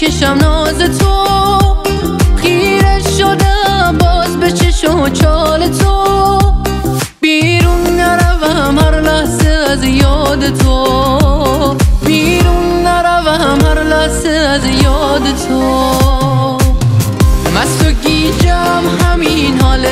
بکشم ناز تو. خیره شدم باز به چشم و چال تو. بیرون نروم هر لحظه از یاد تو. مست و گیجم همین حال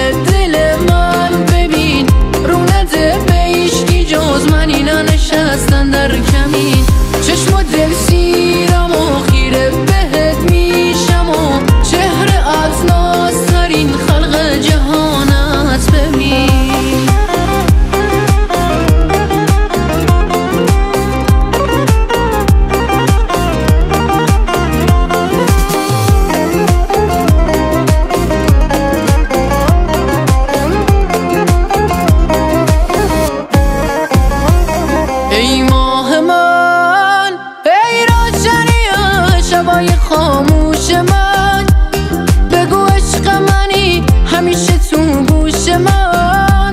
گوش من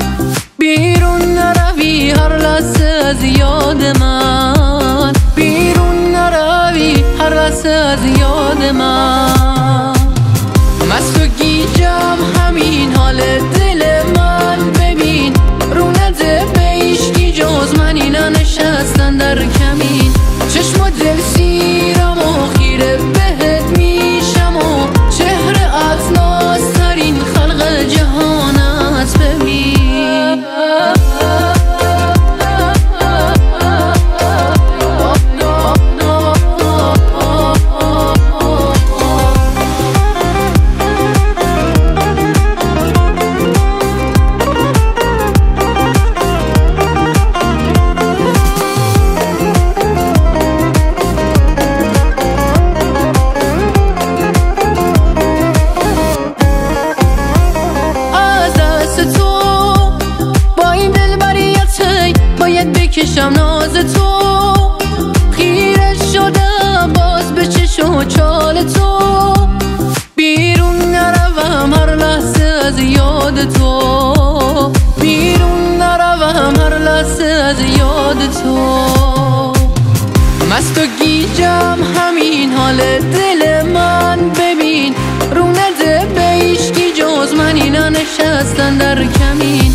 بیرون نروی هر لحظه از یاد من. بیرون نروی هر لحظه از یاد من. و گیجم همین حال باید بکشم ناز تو. خیره شدم باز به چشم و چال تو. بیرون نروم هر لحظه از یاد تو. بیرون نروم هر لحظه از یاد تو. مست و گیجم همین حال دل من. ببین رو نده به ایشکی جز من اینا نشستن در کمین.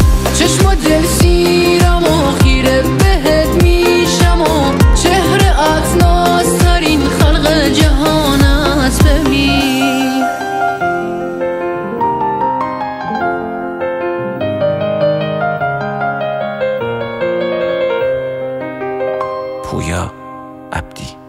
پویا عبدی